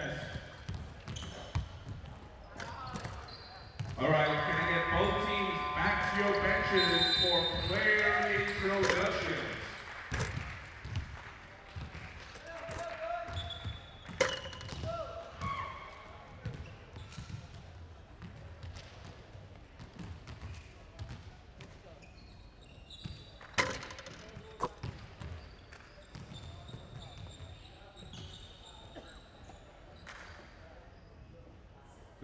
test. All right, can I get both teams back to your benches for player introductions?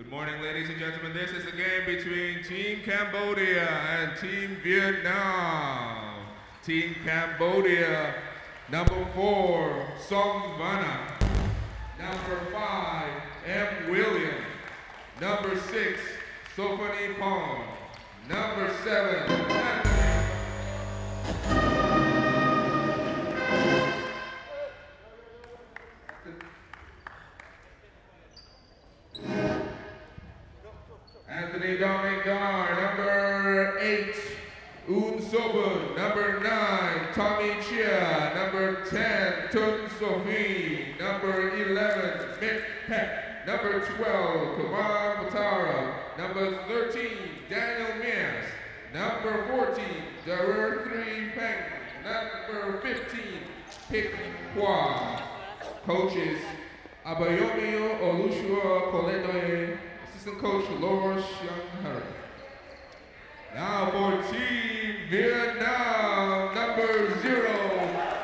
Good morning, ladies and gentlemen. This is a game between Team Cambodia and Team Vietnam. Team Cambodia, number four, Song Vanna. Number five, M. William. Number six, Sophanie Pong. Number seven, Sophie, number 11, Mick Peck, number 12, Kavan Patara, number 13, Daniel Mias, number 14, Darer 3 Peng, number 15, Pick Hua. Coaches, Abayomi Olushua Koledoye, assistant coach Laura Harry. Now for Team Vietnam, number zero,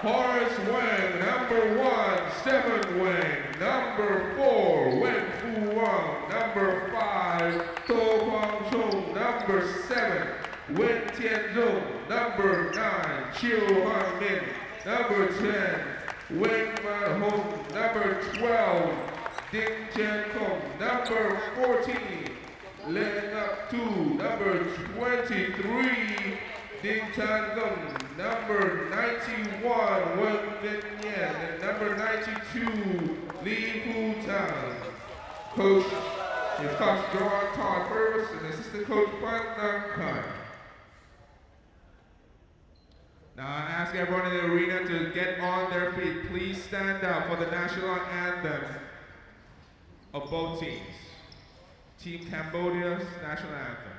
Horace Wang, number one, Stephen Wang, number four, Wen Fu Wang, number five, To Kwang Chung, number seven, Wen Tianzong, number nine, Chiu Han Min, number ten, Wen Man Hong, number twelve, Ding Chen Kong, number 14, Len Up 2, number 23, Ding Tan Gong, number 91, Wen Vin Yan, and number 92, Li Fu Tang. Coach is Coach John Todd Purvis and assistant coach Nam Kai. Now I ask everyone in the arena to get on their feet. Please stand up for the national anthem of both teams. Team Cambodia's national anthem.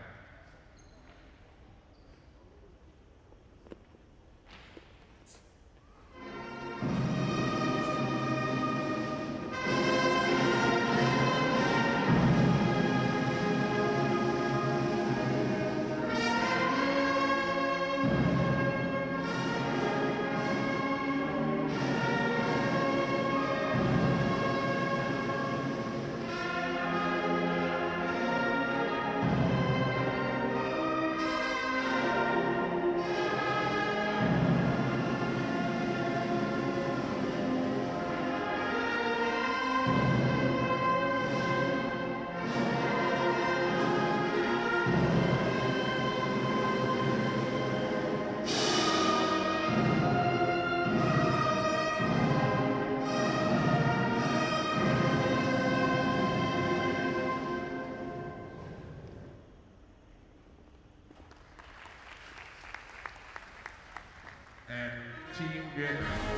Team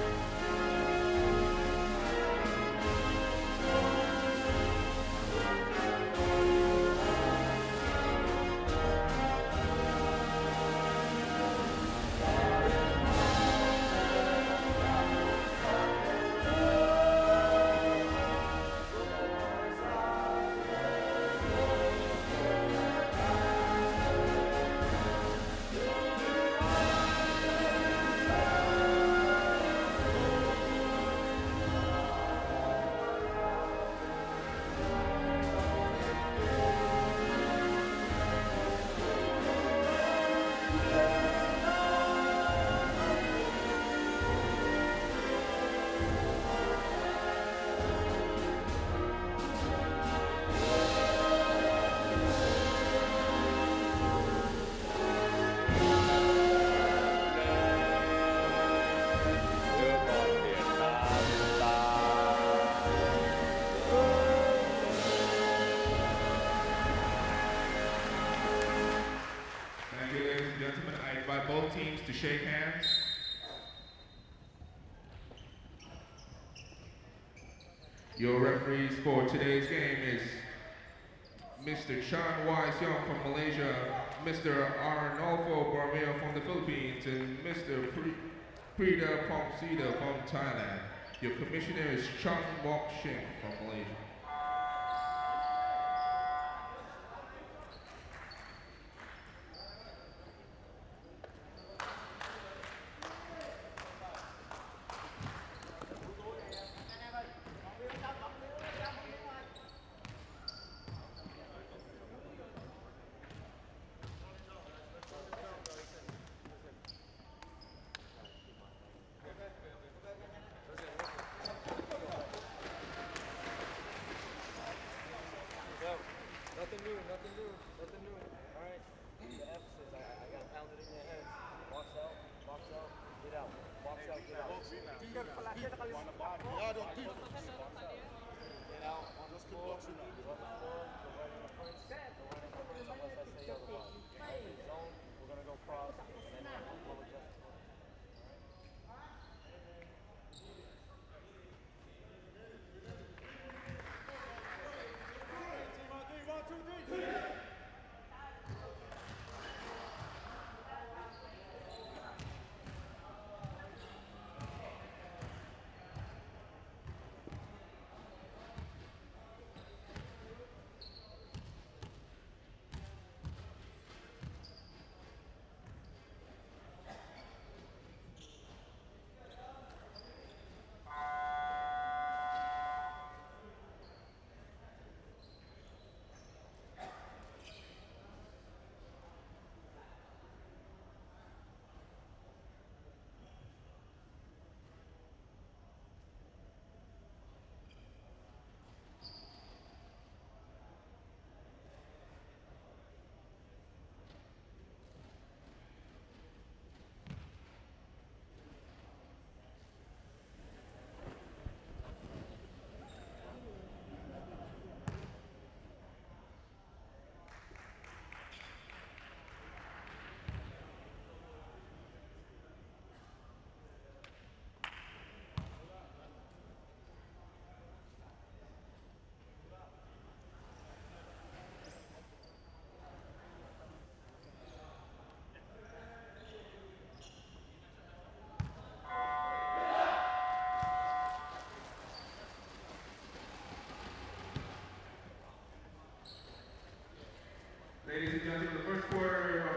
both teams to shake hands. Your referees for today's game is Mr. Chan Wai Seong from Malaysia, Mr. Arnolfo Bormeo from the Philippines, and Mr. Pri- Prida Pomsida from Thailand. Your commissioner is Chung Mok Shin from Malaysia. Ladies and gentlemen, the first quarter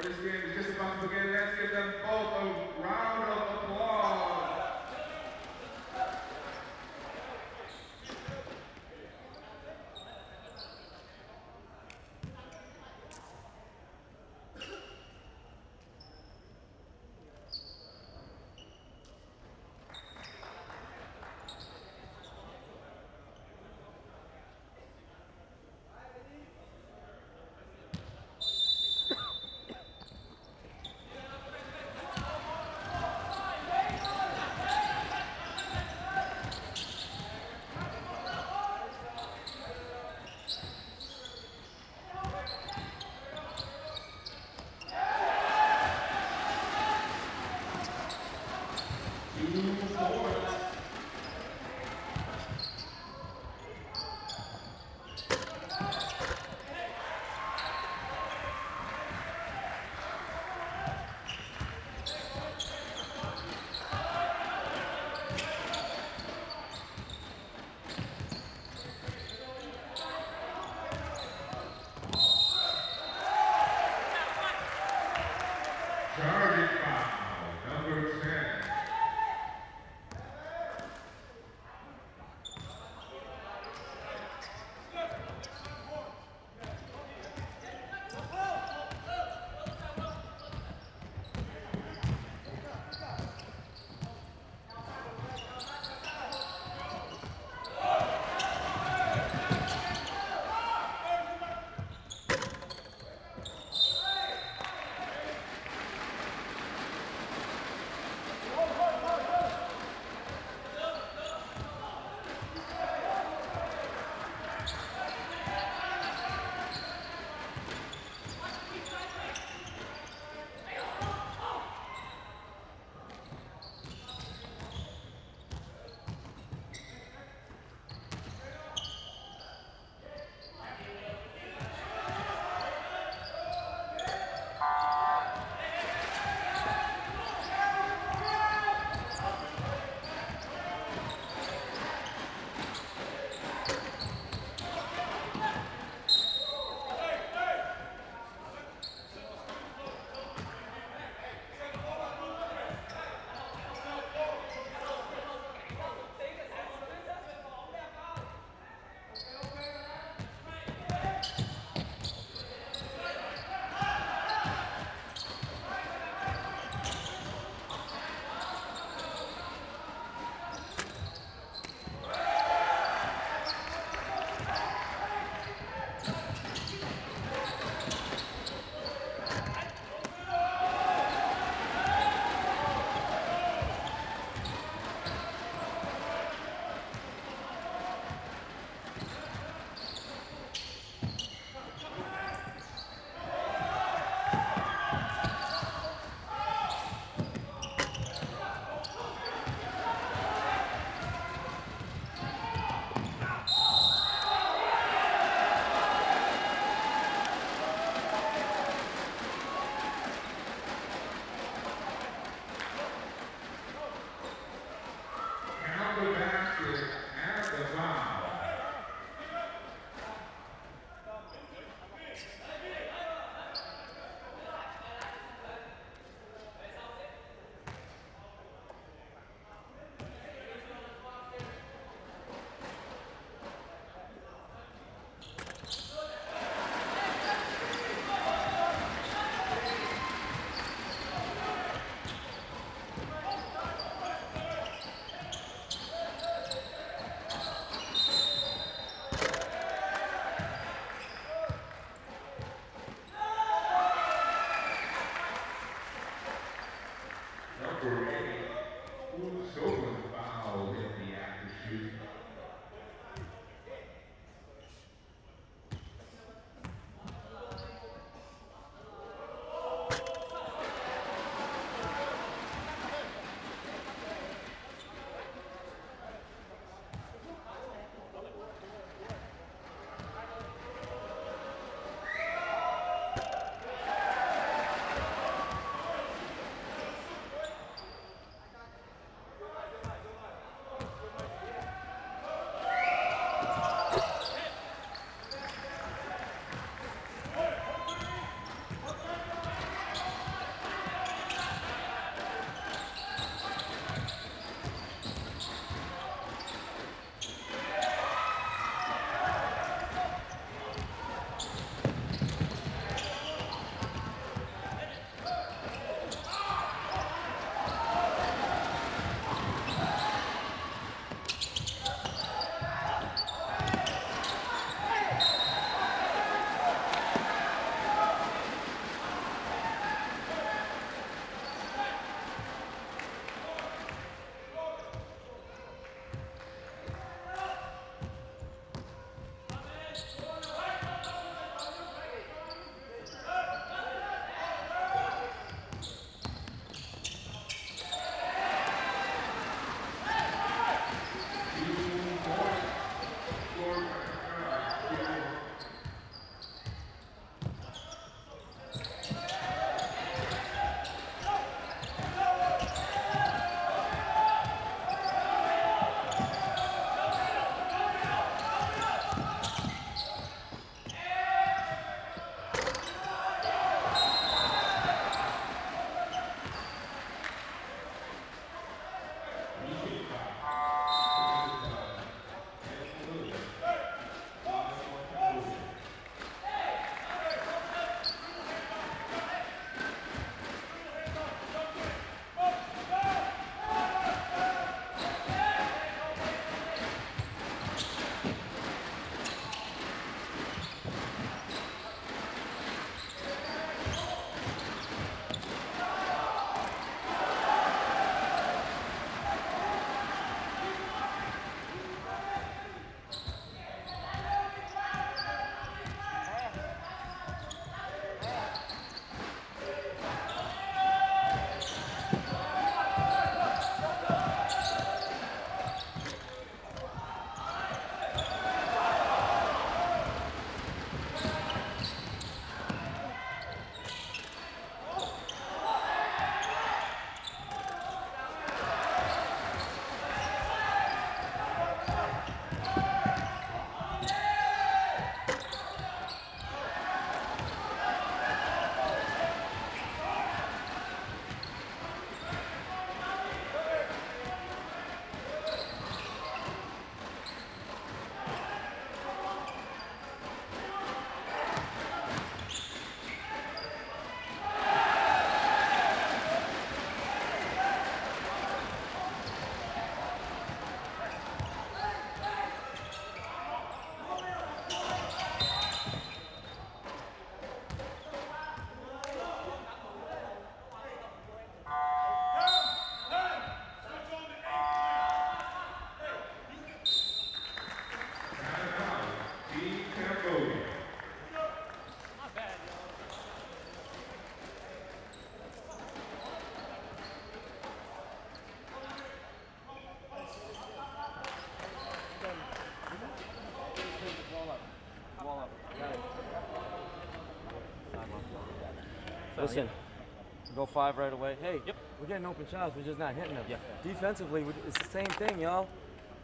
go five right away. Hey, yep. we're getting open shots. We're just not hitting them. Yeah. Defensively, we- it's the same thing, y'all.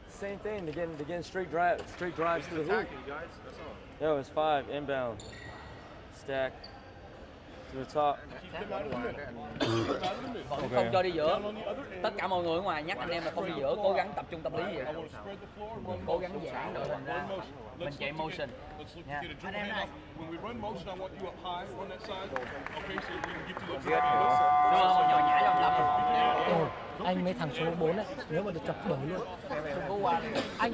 Same thing. They're getting, they're getting straight drive, straight drives to the hoop. attacking, guys. That's all. Yo, it's five inbound. Stack to the top. Keep them out of the middle. Keep them out of the middle. Vẫn không cho đi giữa Down on the other end. tất cả mọi người ở ngoài nhắc anh em là không đi giữa cố gắng tập trung tập lý vậy I want to spread the floor, run cố gắng giãn đội hình ra mình chạy motion get, Nha. to get a dribble Anh em này. We run motion, I want you up high on that side. Okay, so we can get không trong tâm Ồ, anh mấy thằng số 4 ấy, nếu mà được chọc bởi luôn. đừng có qua Anh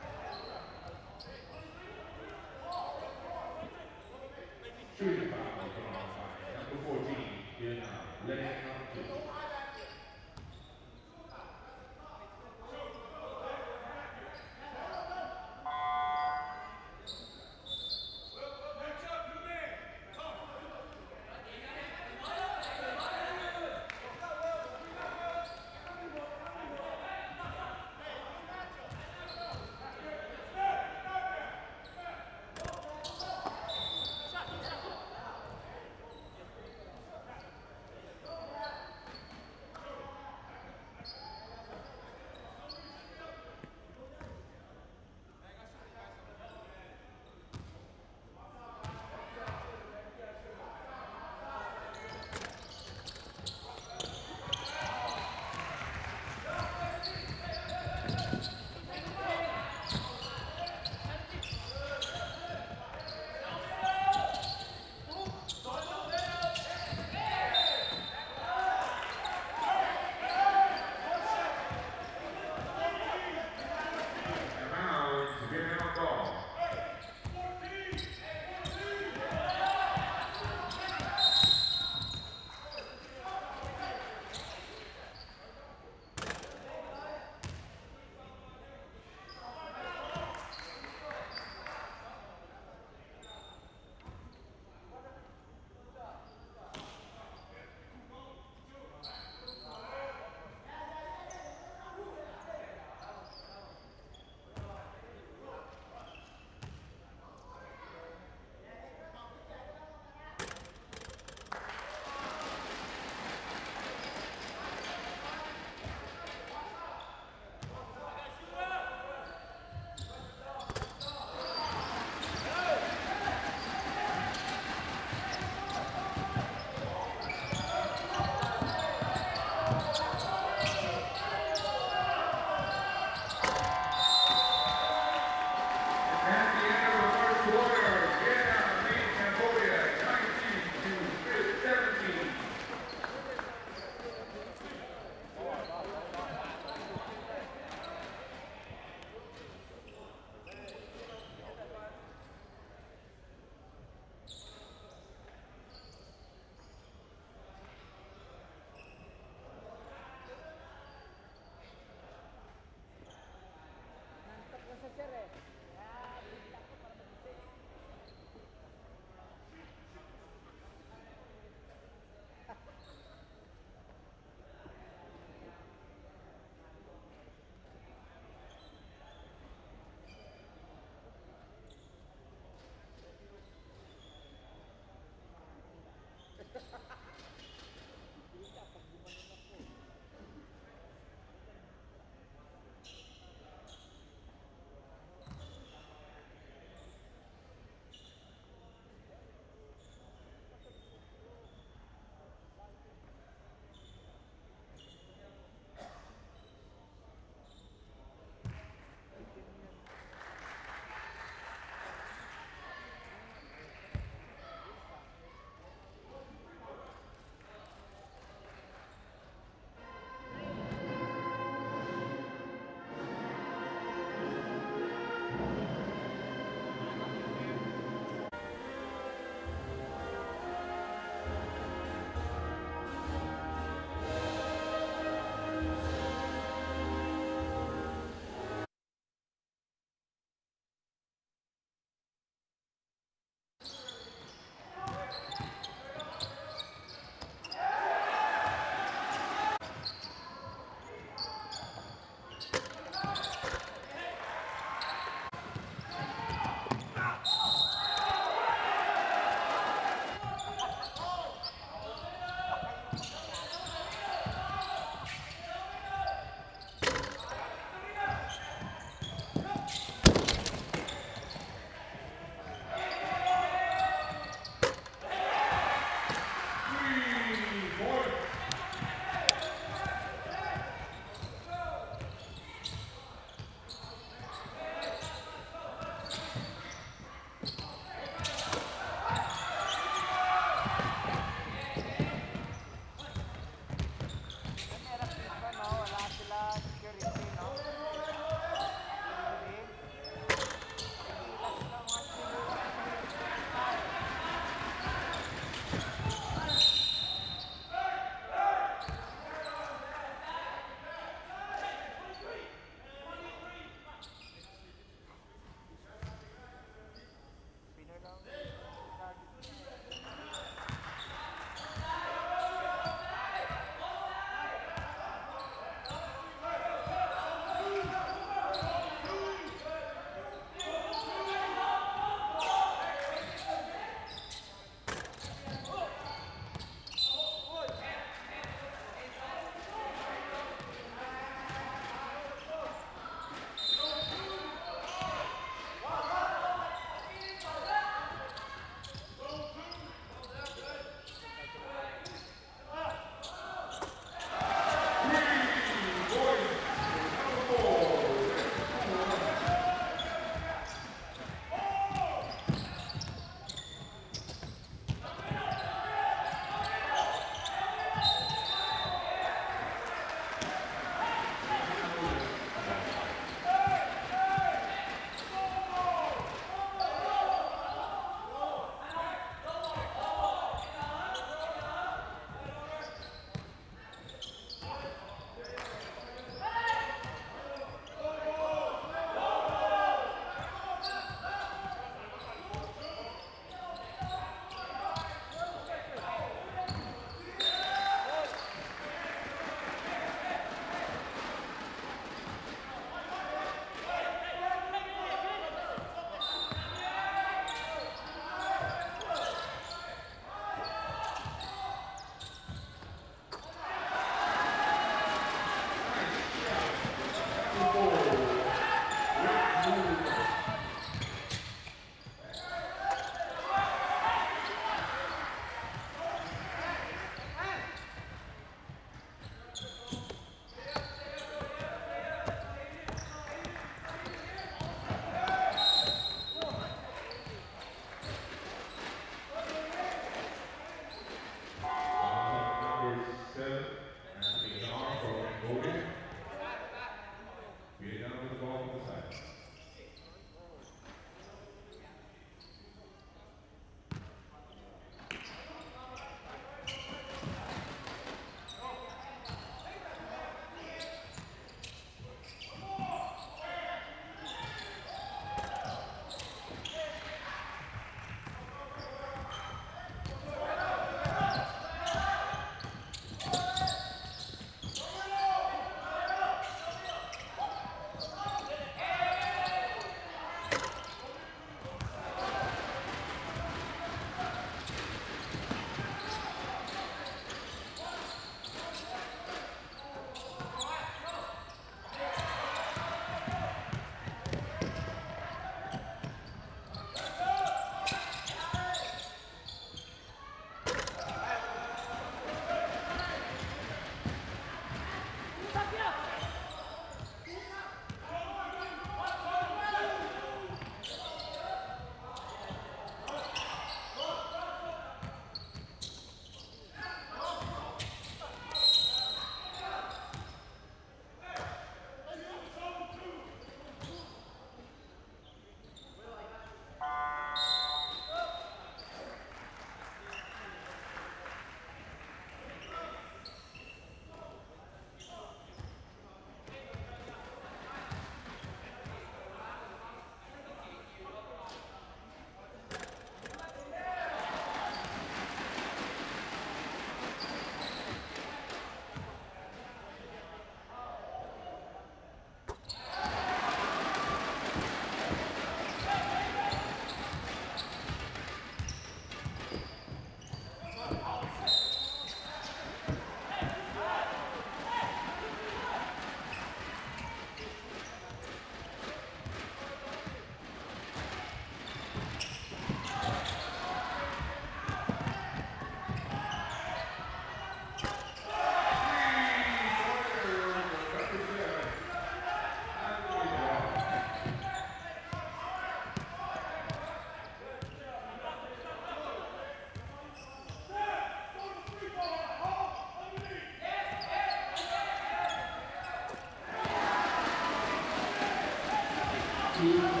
two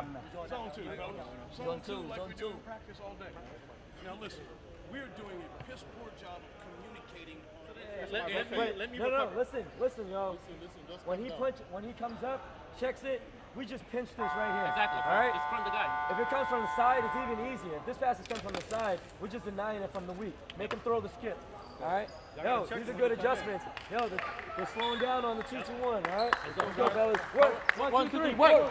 down there. tâm nè Zone two, fellas. Zone Zone two, two, like zone we two. do in practice all day. Now listen, we're doing a piss poor job of communicating. Let, let me, Wait, let me no, no, recover. listen, listen, yo. Listen, listen, just When calm he down. punch, when he comes up, checks it, we just pinch this right here. Exactly. All right. It's from the guy. If it comes from the side, it's even easier. If this pass is coming from the side, we're just denying it from the weak. Make him throw the skip. All right. Yo, these are good adjustments. Yo, they're, they're slowing down on the two to one. All right. Let's go, fellas. Work. One, One, two, two, three. three, work.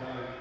Confusion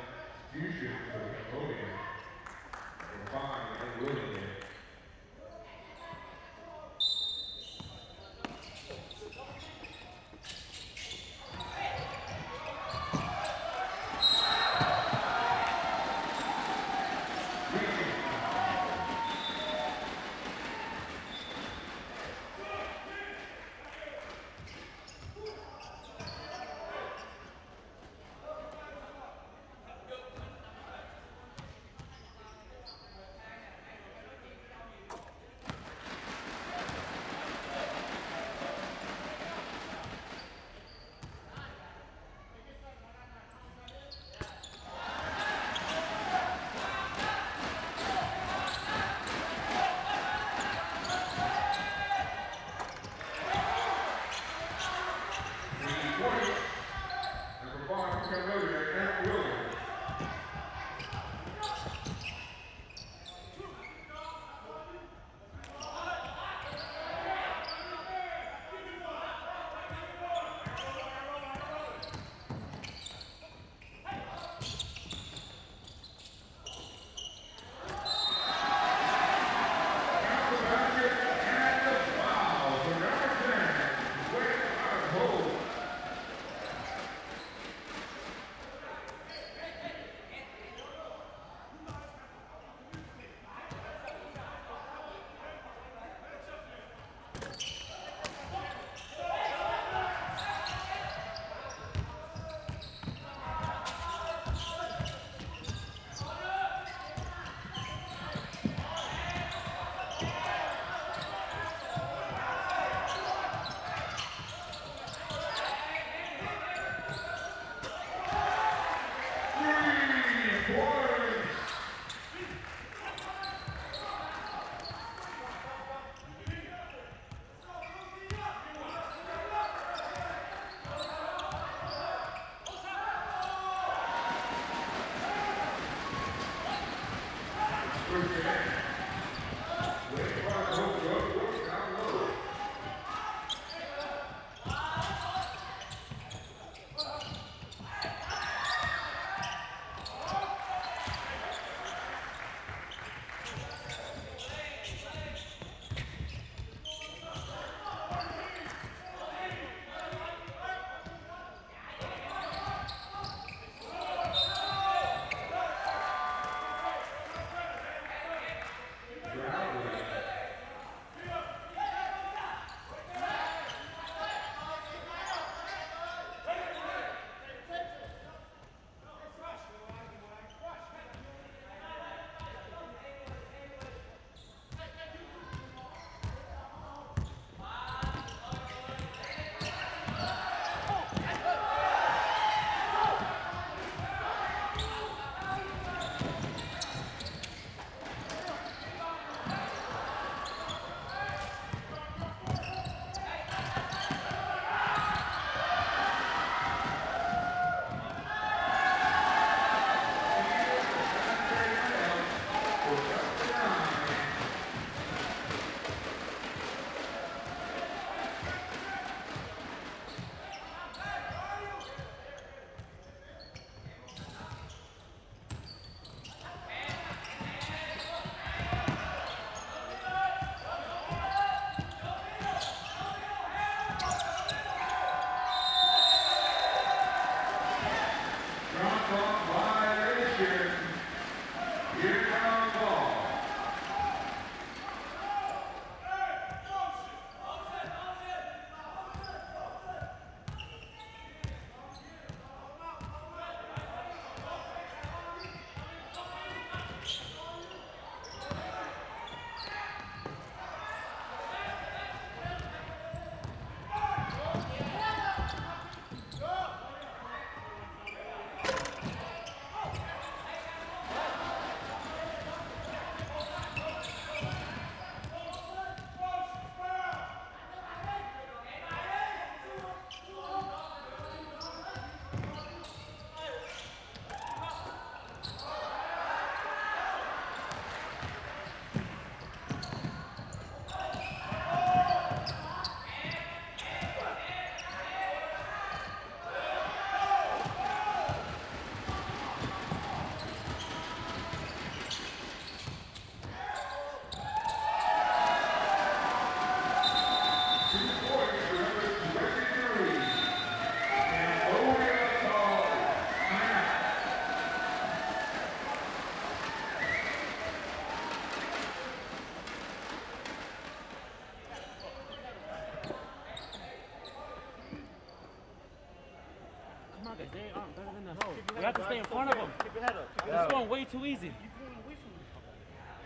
have to stay in front of them. Keep your head up. It's going way too easy.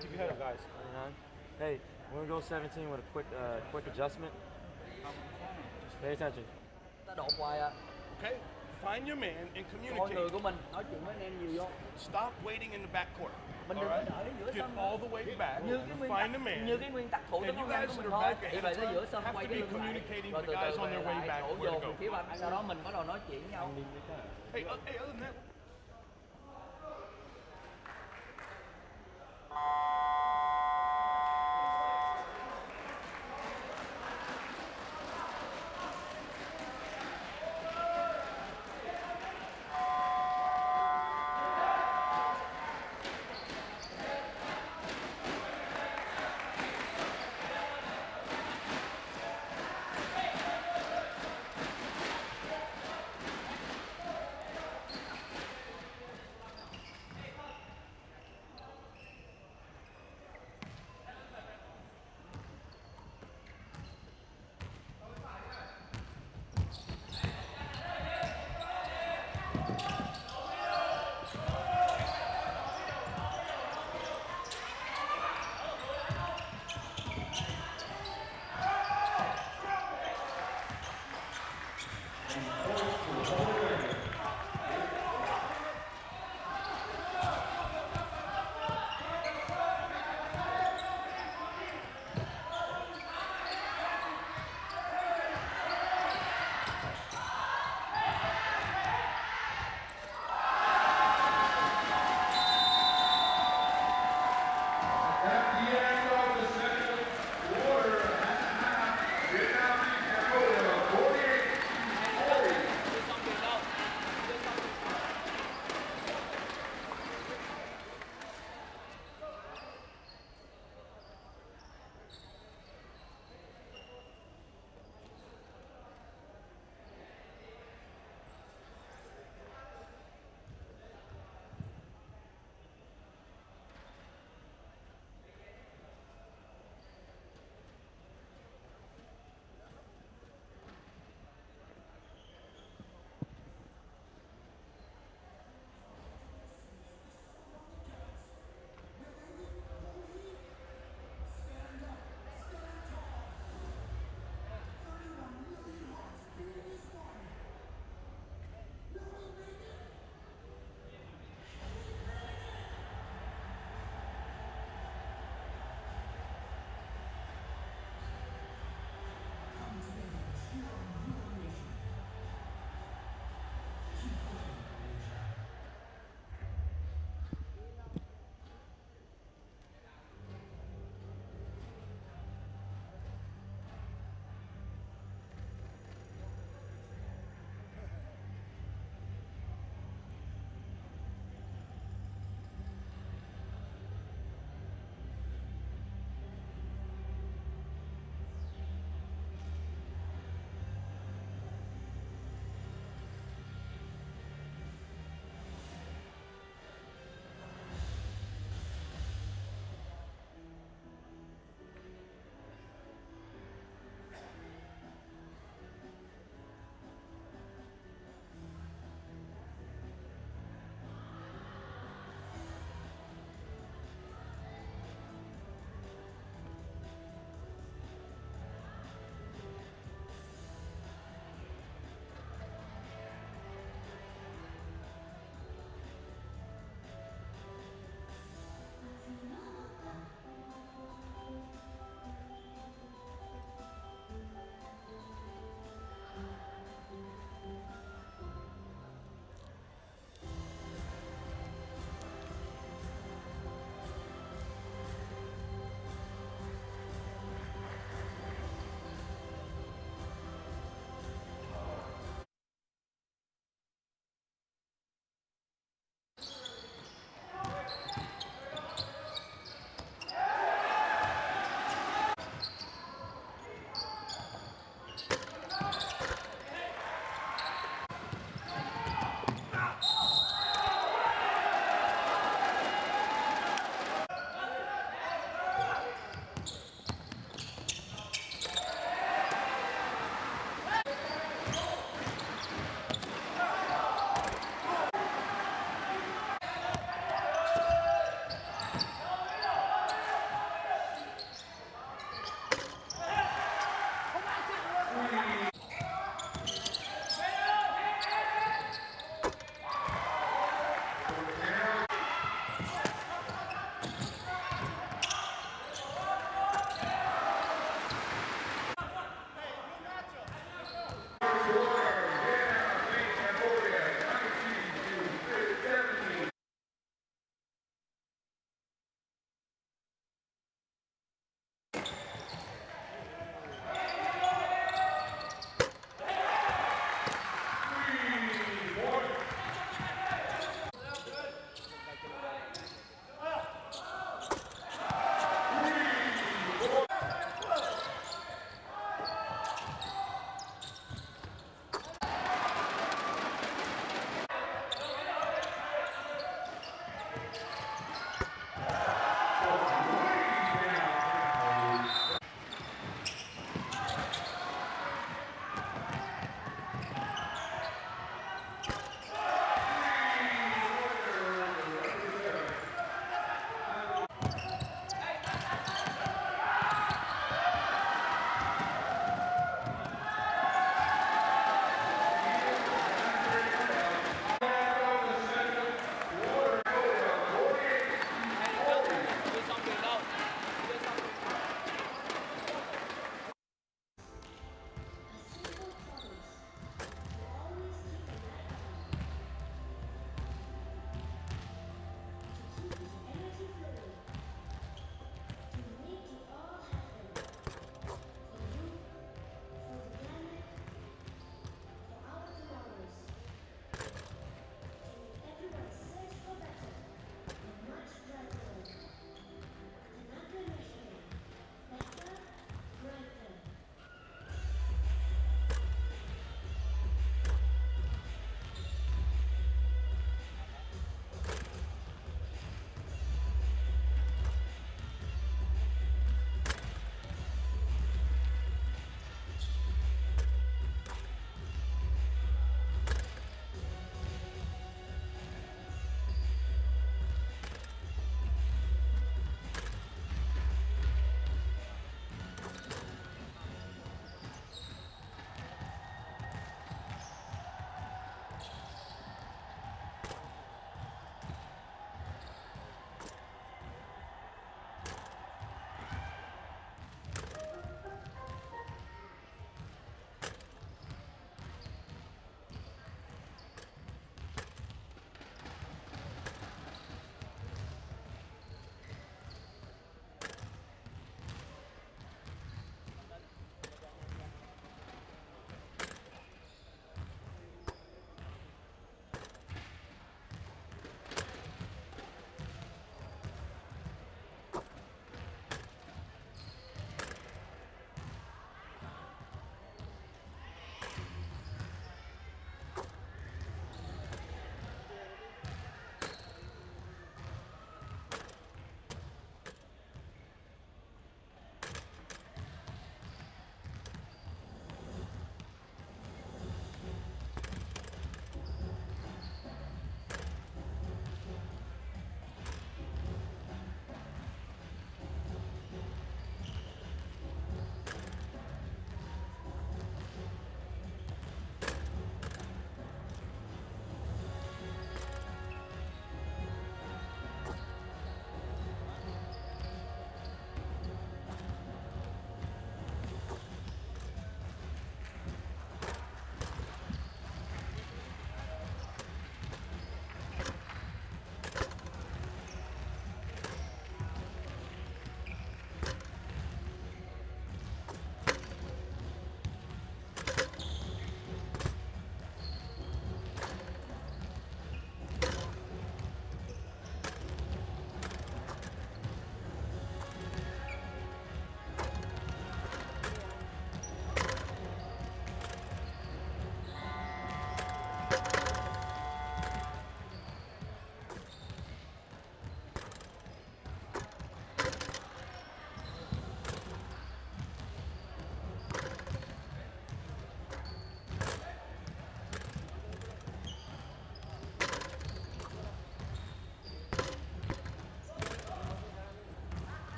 Keep your head up, guys. 29. Hey, we're gonna go 17 with a quick, uh, quick adjustment. Just pay attention. Ta đột hoài à. Find your man and Con người communicate. của mình nói chuyện với anh em nhiều vô. Stop waiting in the back corner. Mình All đừng có right? đợi ở giữa Get sân. all the way back. Như cái nguyên Find a tắc, man. như cái nguyên tắc thủ And tấn you công nhanh guys của that mình are thôi. back Thì ahead vậy of tới giữa sân have quay to cái be lưng lại. communicating Rồi with từ the từ guys on về their way lại back đổ where vô go. phía bên. Sau đó mình bắt đầu nói chuyện với nhau. Hey, uh, hey, other than that,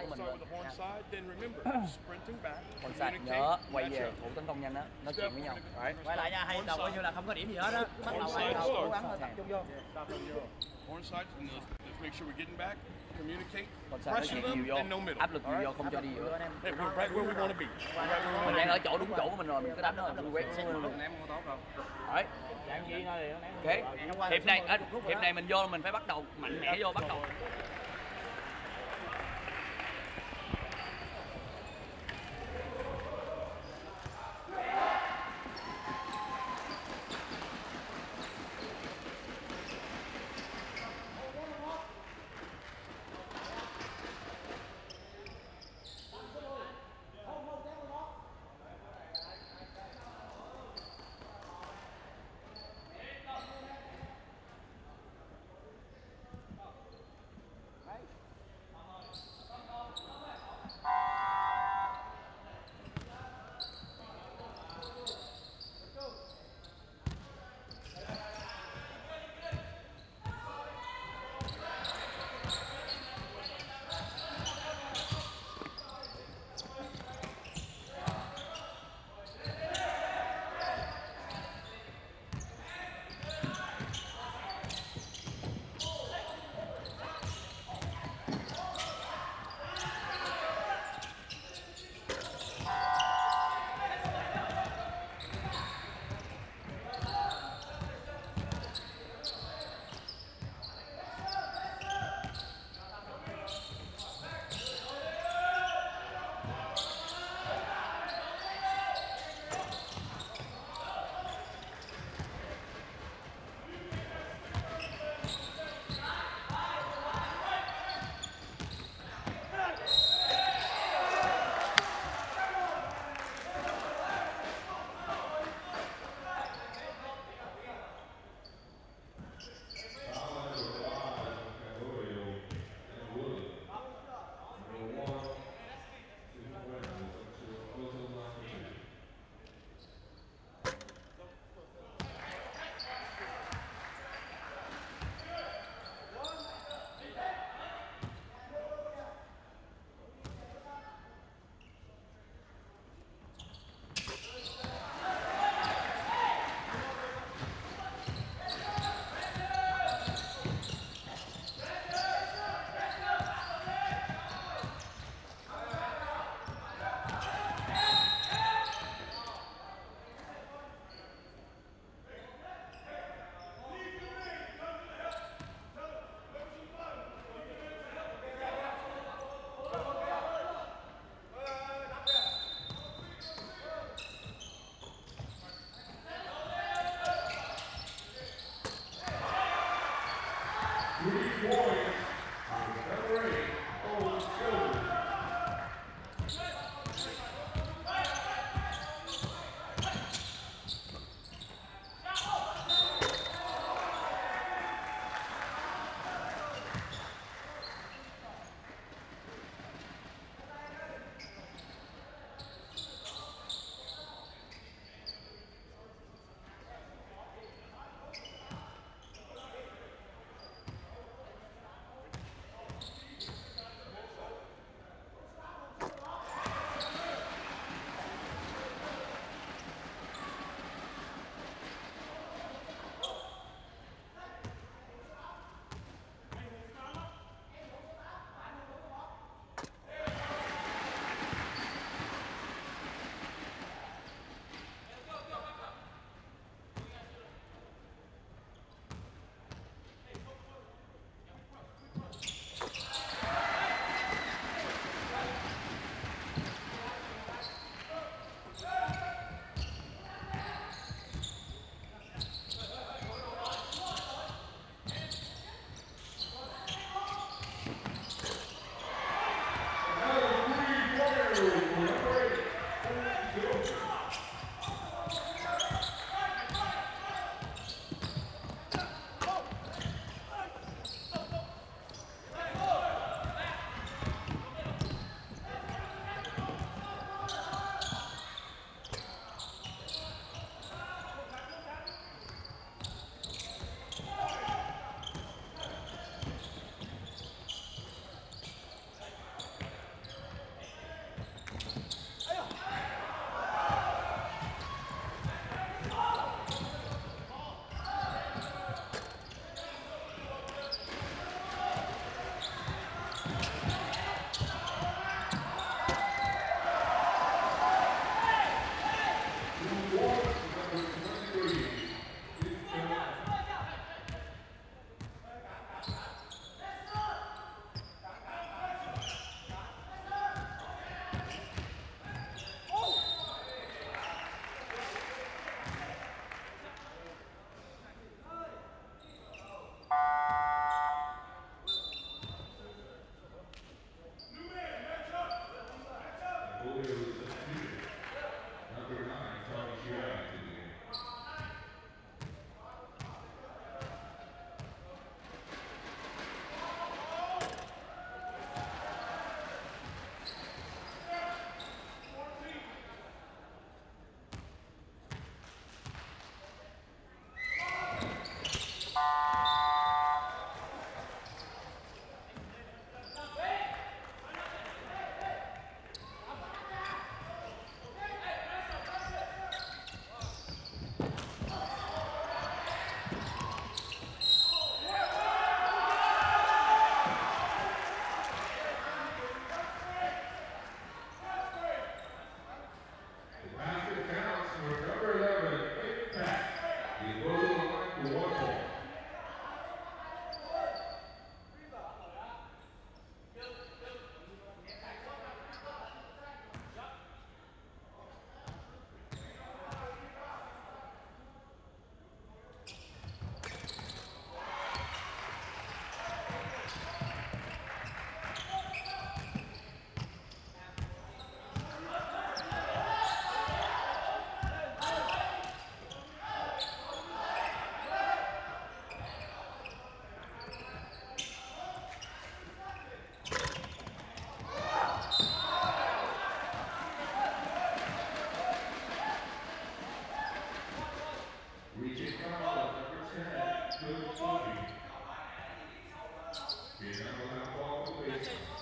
của mình. Horn nha. side, then remember, sprinting back, con side communicate, nhớ quay về thủ tấn công nhanh á nói chuyện với nhau. Right. quay lại nha hai đầu coi như là không có điểm gì hết á. Bắt đầu hai đầu cố gắng tập trung vô. Horn side, and let's, make sure we're getting back, communicate, con side nói pressure chuyện them, nhiều and no middle. áp lực nhiều vô không cho đi giữa Hey, we're right where we want to be. Mình đang ở chỗ đúng chỗ của mình rồi mình cứ đánh nó là quét luôn. Đấy. Ok. Hiệp này à, hiệp này mình vô mình phải bắt đầu mạnh mẽ vô bắt đầu. literally Thank you.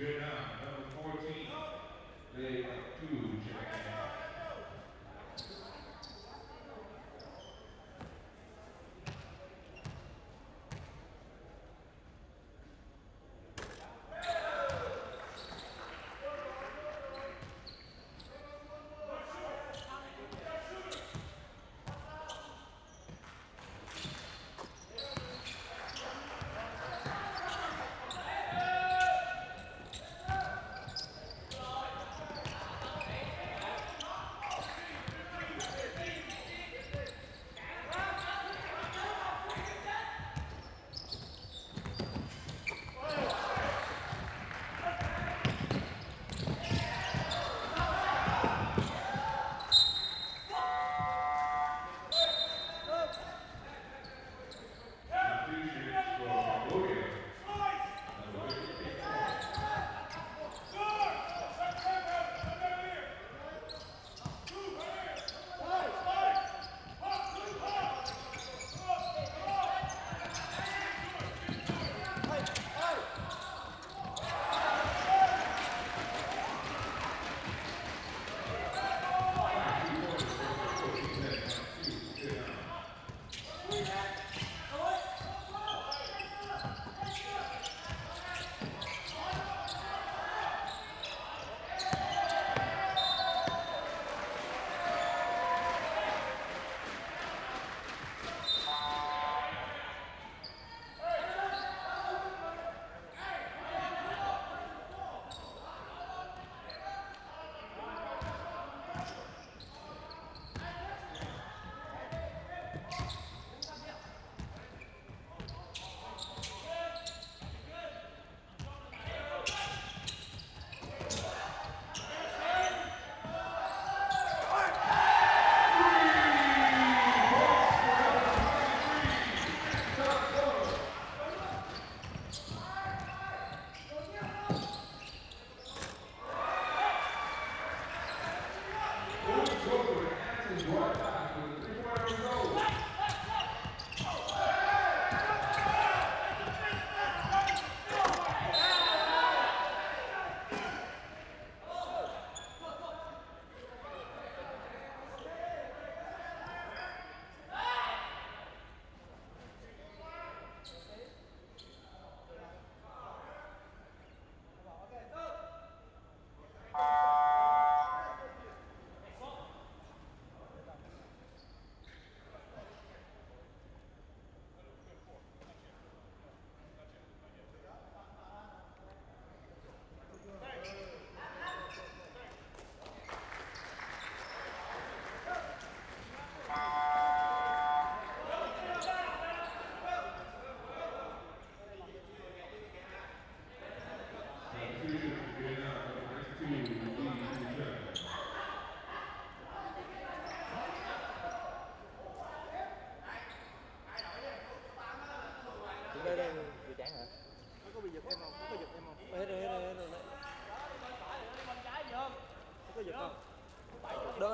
Good night.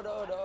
Đỡ đỡ đỡ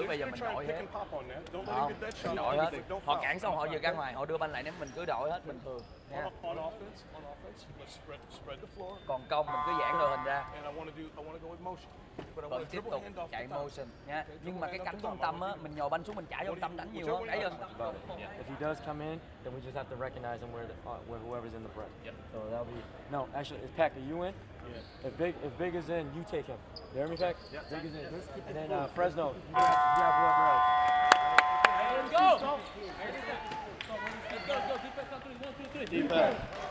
thứ bây giờ mình đổi hết không mình đổi hết họ cản xong họ vừa ra ngoài họ đưa banh lại nếu mình cứ đổi hết bình thường nha On, on offense, on offense, let's spread spread the floor. còn công mình cứ giãn đội hình ra And I want to do, I want to go with motion. But I want vẫn to tiếp tục chạy motion nha nhưng mà cái cánh của ông top. tâm á mình nhồi banh xuống mình chạy cho ông tâm đánh nhiều hơn đẩy hơn. If he does come in, then we just have to recognize him where, the, uh, where whoever's in the press. So that'll be no. Actually, is Peck? Are you in? Yeah. If big, if big is in, you take him. You hear me, Peck? Yeah. Big is in. And then uh, Fresno, you grab, you grab whoever else. Defense.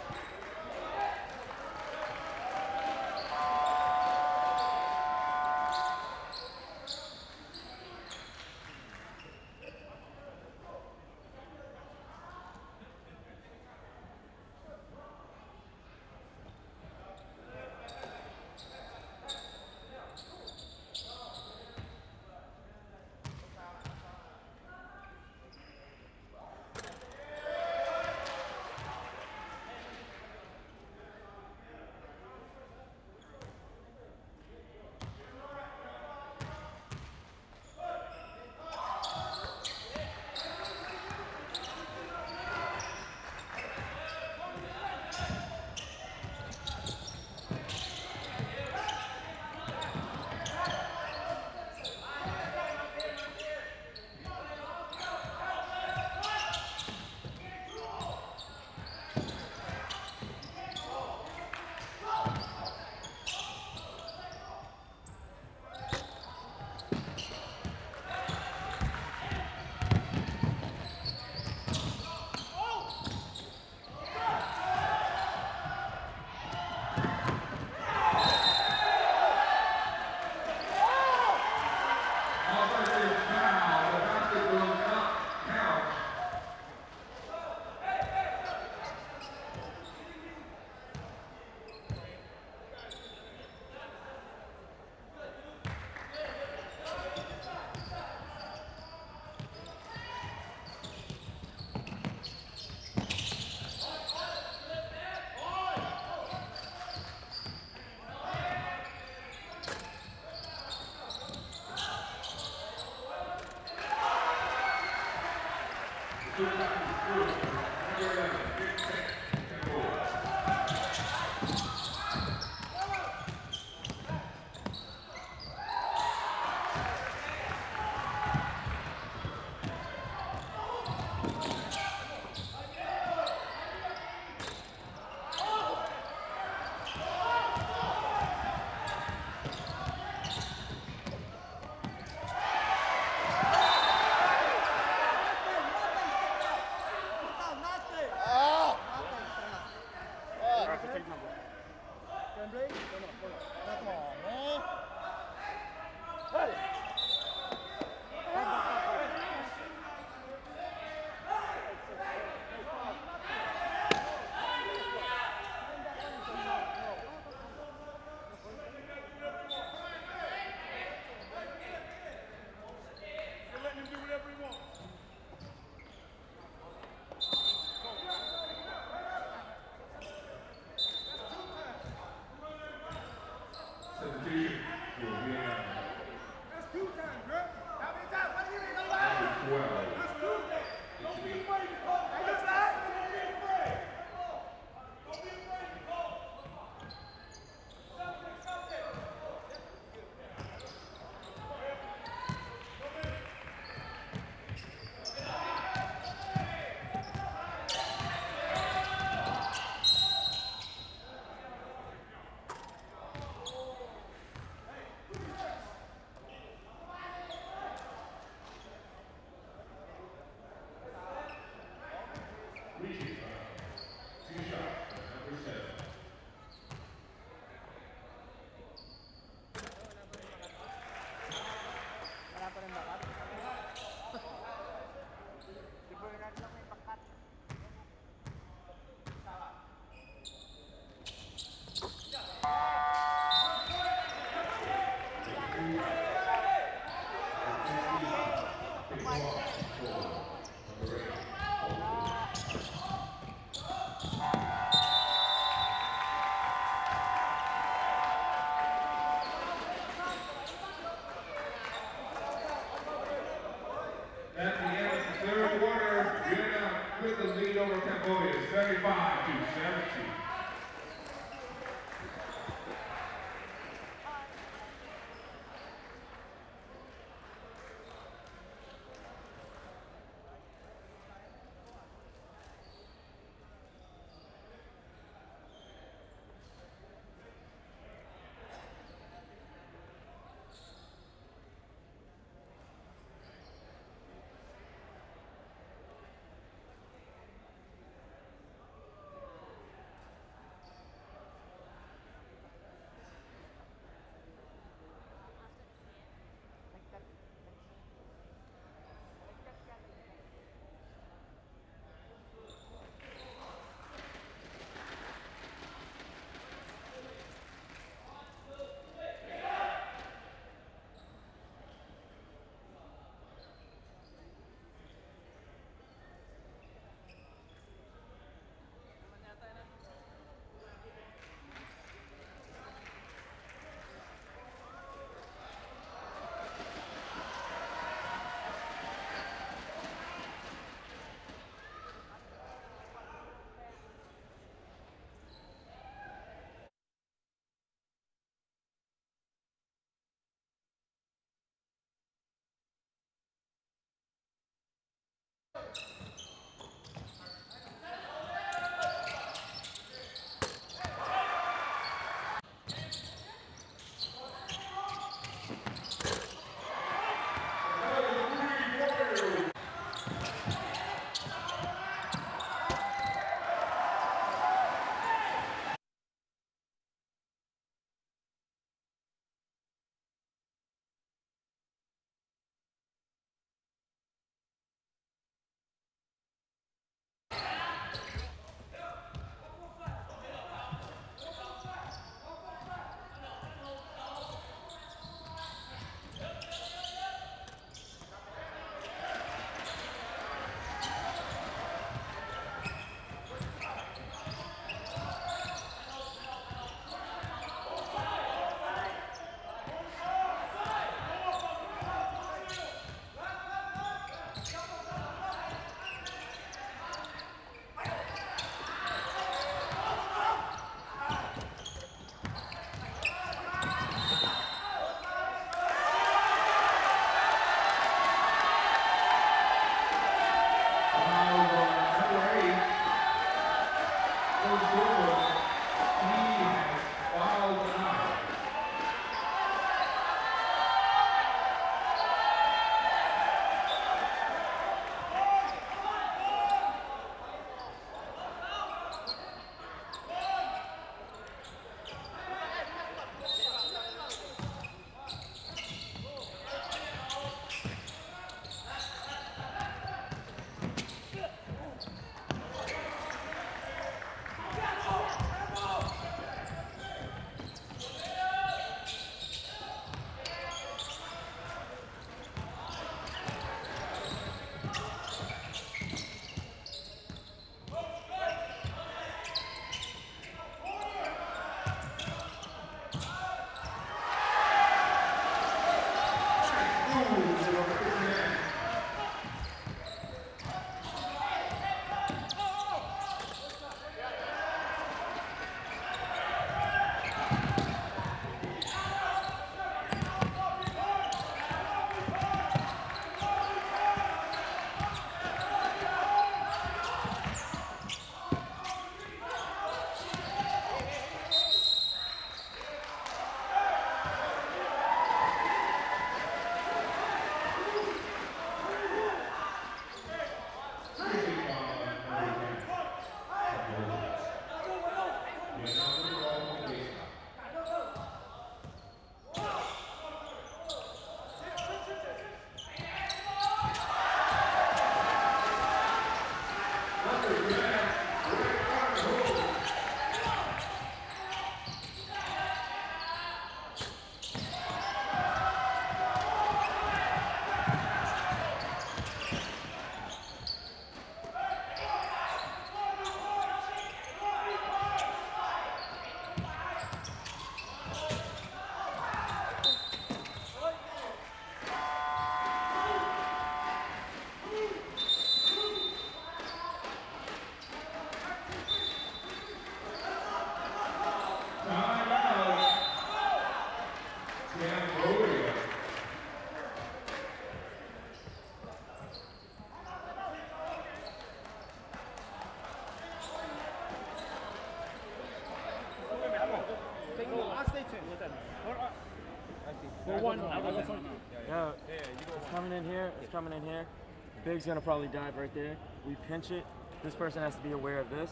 Big's gonna probably dive right there. We pinch it. This person has to be aware of this,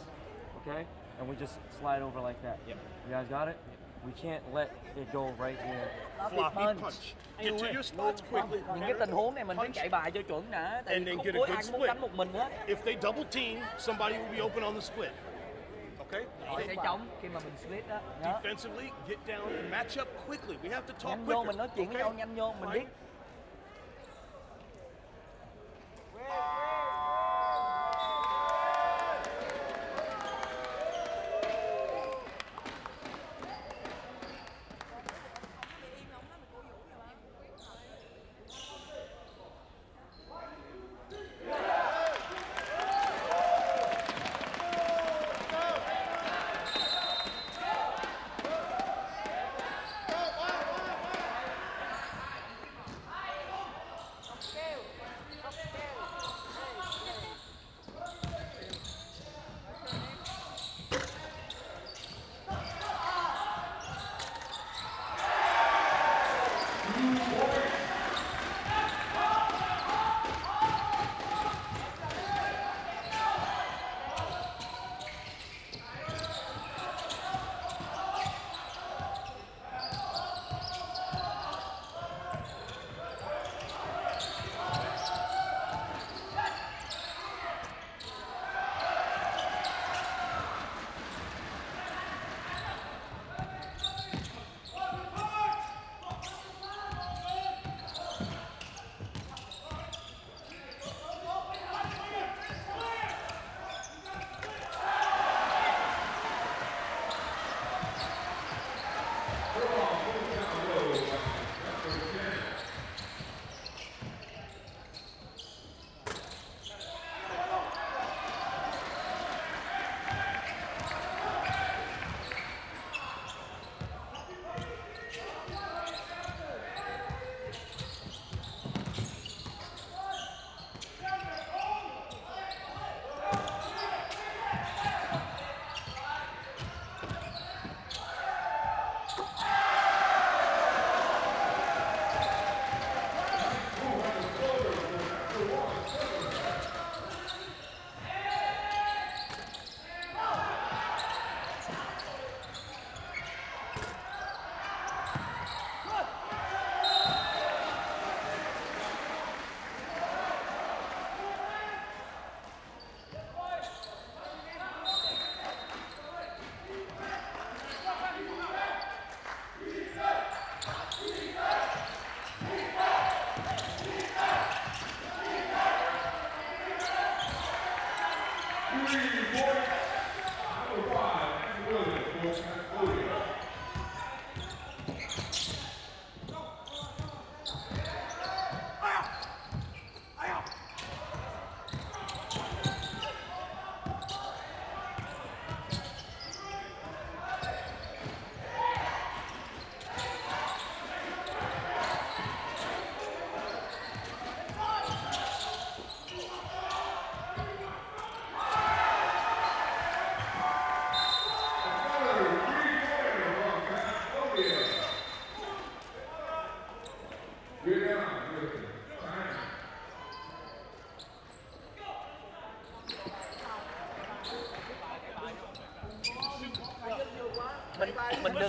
okay? And we just slide over like that. Yep. You guys got it? We can't let it go right here. Floppy punch. punch. Get to your spots quickly. những cái tình huống này mình phải Punch. chạy bài cho chuẩn đã tại And vì then không get a có good ai muốn split. đánh một mình hết If they double team, somebody will be open on the split. Okay? họ sẽ chống khi mà mình split đó Defensively, get down and match up quickly. We have to talk nhanh quicker. vô mình nói chuyện với okay? nhau nhanh vô mình biết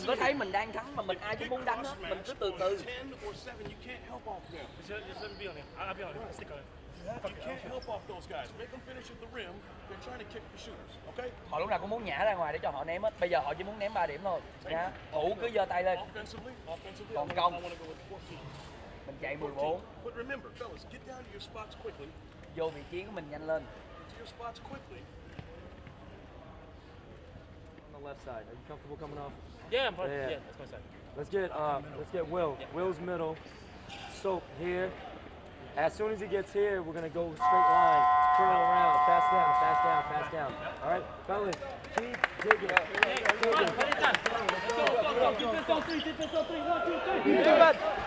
mình có thấy mình đang thắng mà mình ai cũng muốn thắng hết. Mình cứ từ từ. Họ lúc nào cũng muốn nhả ra ngoài để cho họ ném hết. Bây giờ họ chỉ muốn ném 3 điểm thôi. Nha. Thủ cứ giơ tay lên. Còn công. Mình chạy 14 vô vị trí của mình nhanh lên. Left side. Are you comfortable coming off? Yeah, I'm fine. Yeah. Yeah, that's my side. Let's get uh, let's get Will. Will's middle. Soap here. As soon as he gets here, we're gonna go straight line, curl around, fast down, fast down, fast down. All right, fellas, keep digging. Keep digging. Defense on three, defense on three. One, two, three.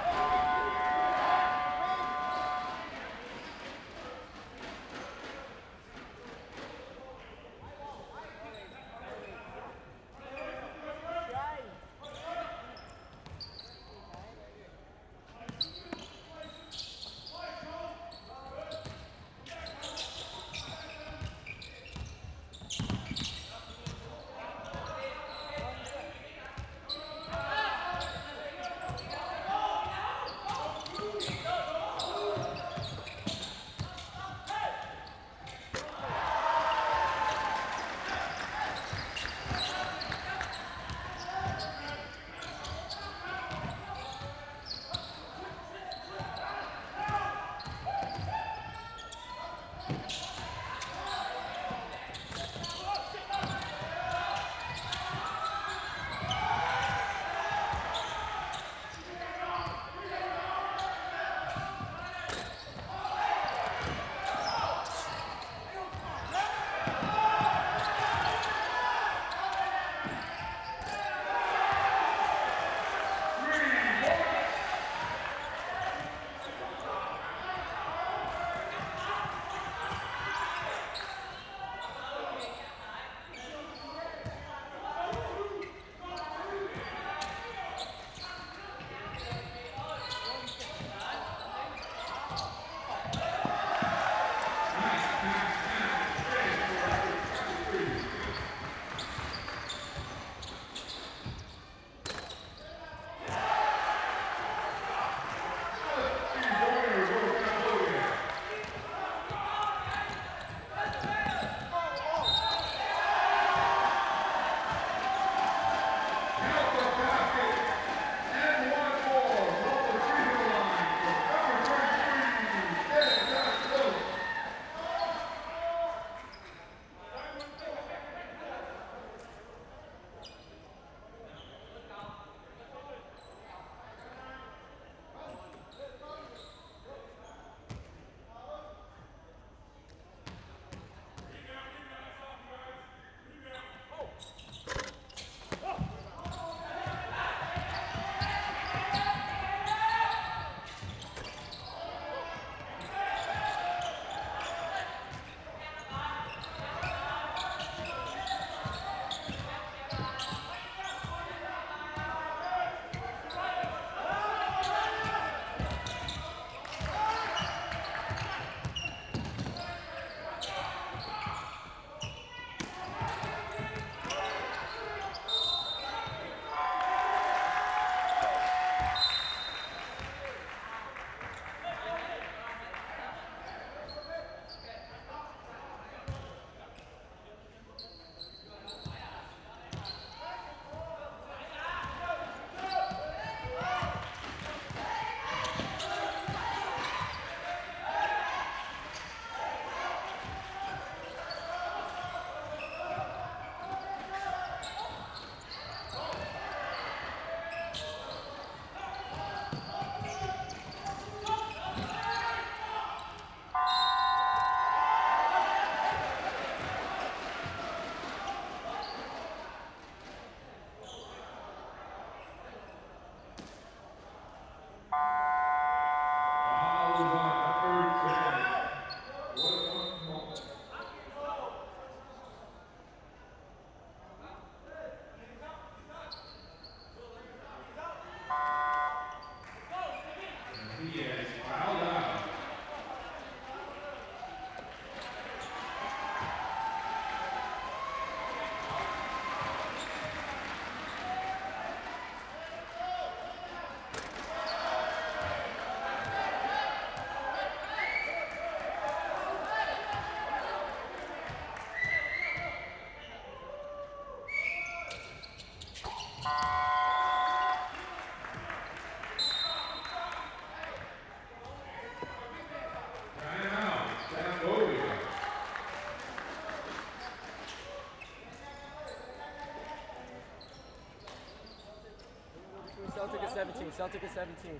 Keep it. 17. Celtic is 17.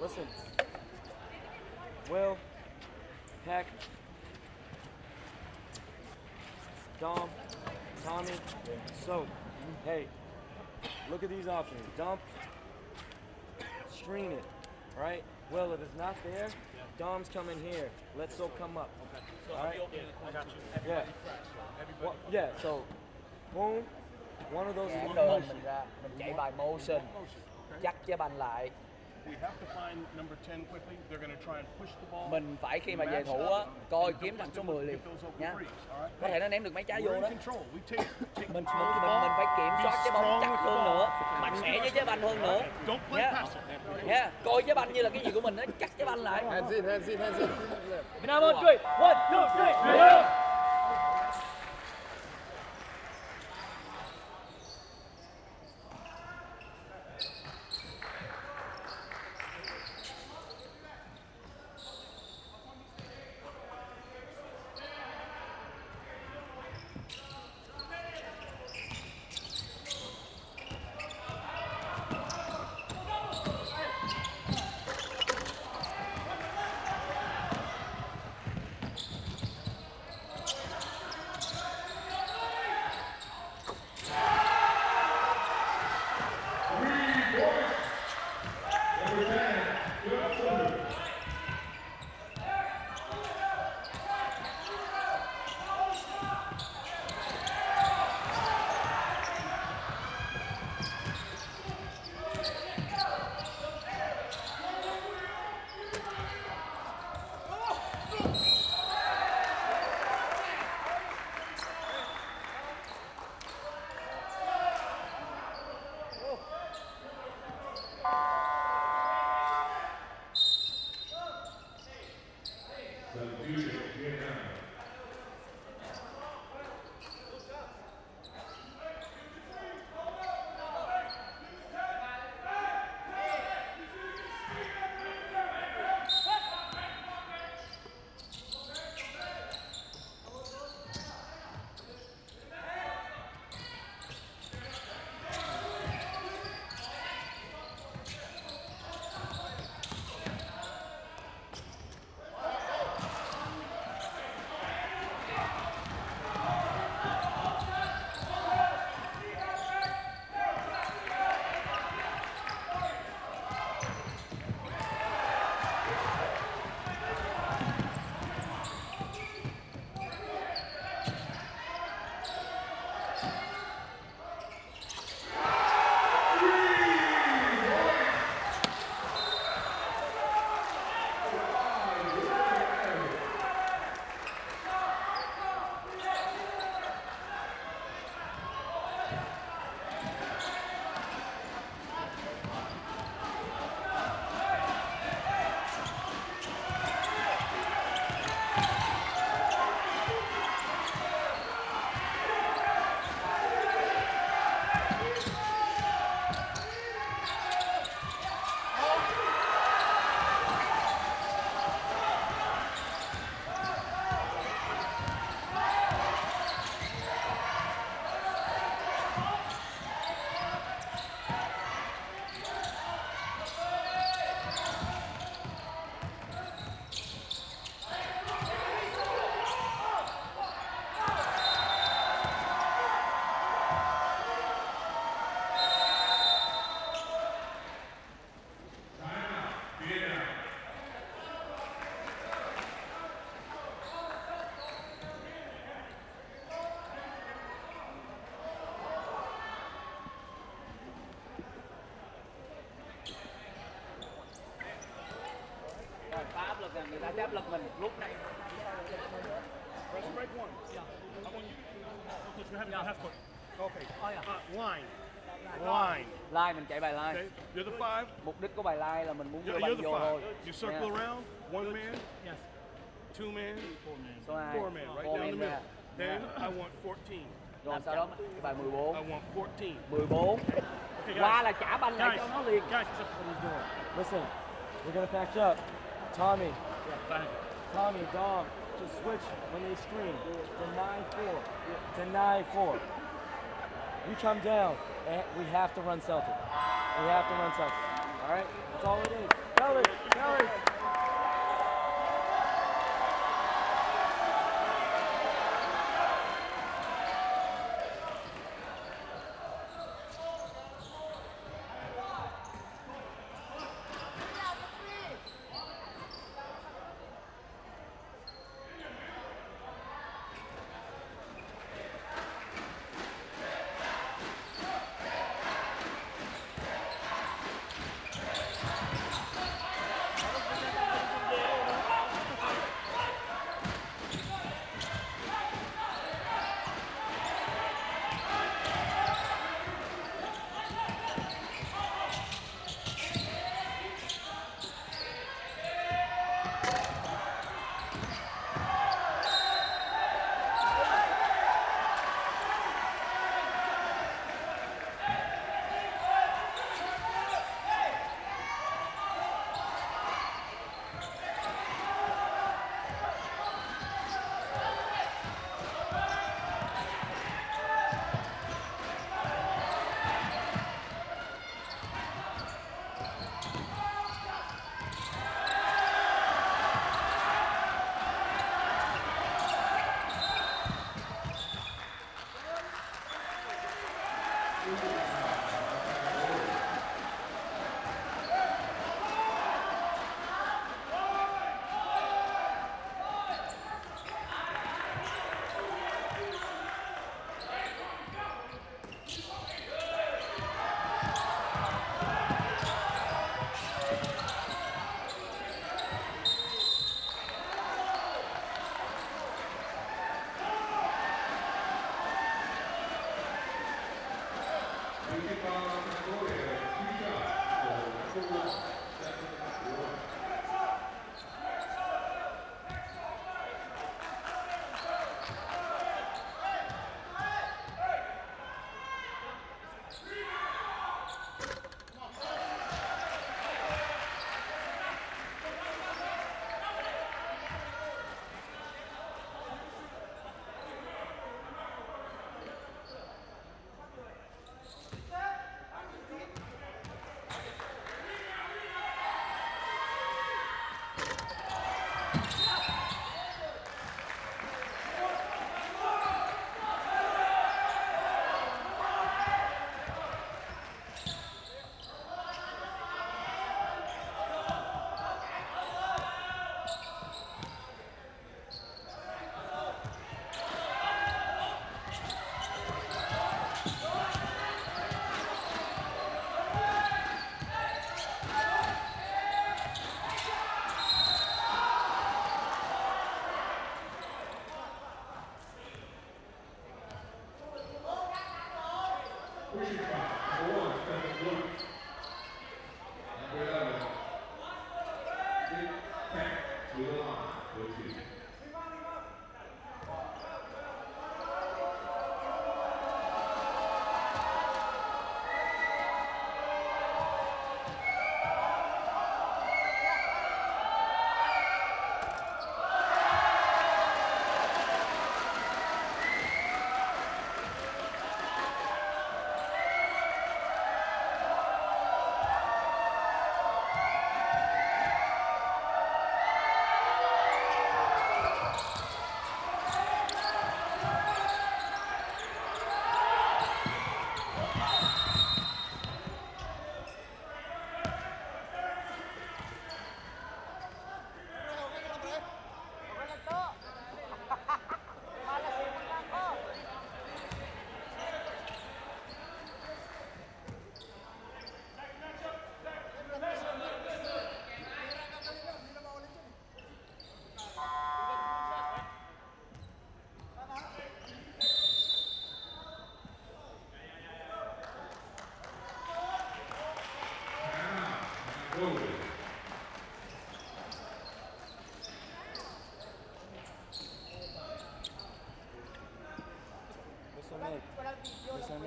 Listen. Will, Peck, Dom, Tommy, Soap. Hey, look at these options. Dump, screen it, right? Well, if it's not there, Dom's coming here. Let Soap come up. All right? Yeah. Well, yeah, so, boom. giãn đường mình ra mình chạy bài motion. Chắc cái banh lại. Mình phải khi mà về thủ á coi kiếm thằng số 10 liền. nhá có thể nó ném được mấy trái vô đó. mình mình mình, mình phải kiểm soát cái bóng chắc hơn nữa. Mạnh mẽ với trái banh hơn nữa. Nhá nhá coi trái banh như là cái gì của mình nó chắc trái banh lại. Hands in hands in hands in. Việt Nam ơi, 1 2 3 1 2 3 áp lực là người ta sẽ áp lực mình lúc này Press break one. Yeah. How about you? Coach, we're having a half court. Okay. Uh, line. Line. like mình chạy bài like Okay. You're the five. mục đích của bài like là mình muốn đưa the vô thôi You circle Nha. around. One man. Yes. Two man. số 2 Four man. Right four down the man middle. ra Then. I want 14. rồi sau đó cái bài 14 I want 14. 14 Okay, guys. qua là trả banh lại cho nó liền guys. Listen, we're gonna patch up. Tommy, Tommy, Dom, just switch when they screen. Deny four. Deny four. we come down and we have to run Celtic. We have to run Celtic. All right? That's all it is. Kelly, Kelly.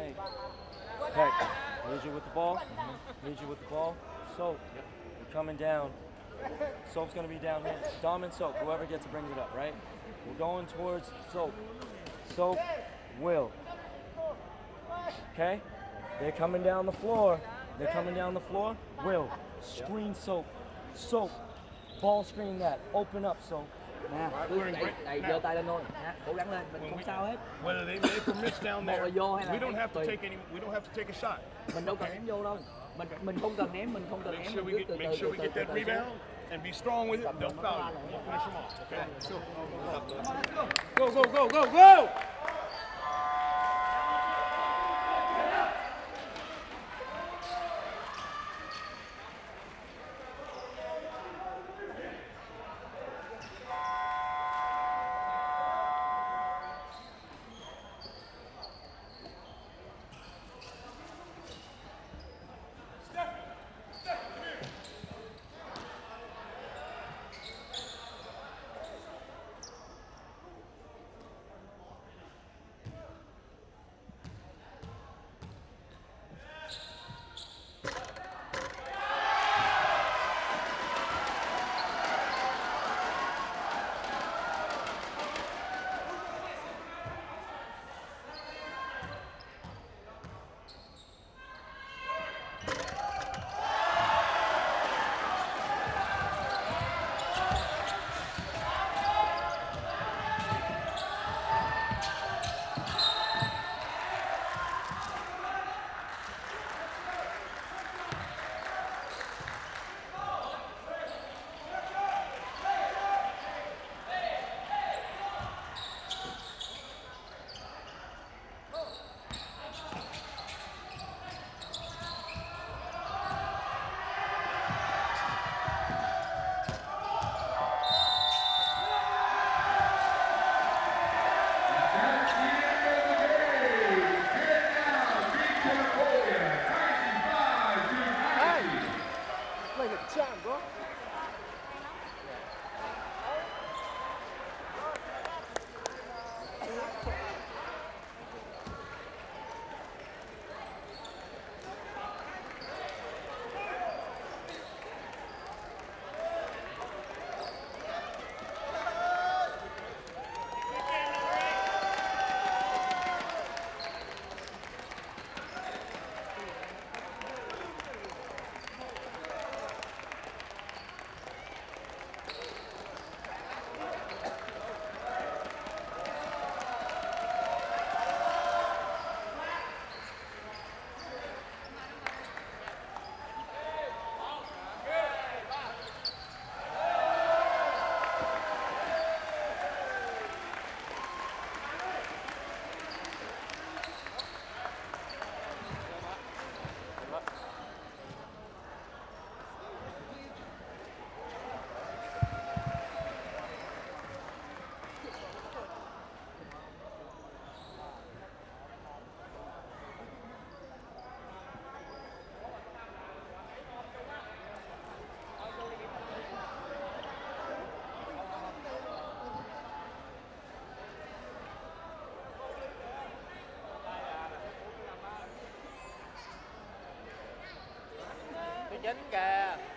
Hey, lead you with the ball. Lead you with the ball. Soap. We're coming down. Soap's gonna be down here. Dom and Soap, whoever gets to bring it up, right? We're going towards Soap. Soap, Will. Okay? They're coming down the floor. They're coming down the floor. Will, screen soap. Soap. Ball screen that. Open up soap. Nè cứ đẩy đẩy giơ tay lên thôi nha cố gắng lên mình không sao hết Whether they make or miss down there, we don't have to take any. We don't have to take a shot. mình đâu cần ném vô đâu mình mình không cần ném mình không cần ném mình cứ từ từ từ từ từ rebound and be strong with it. They'll foul you. We'll finish them off. Okay. Go, go, go, go, go! chín kìa.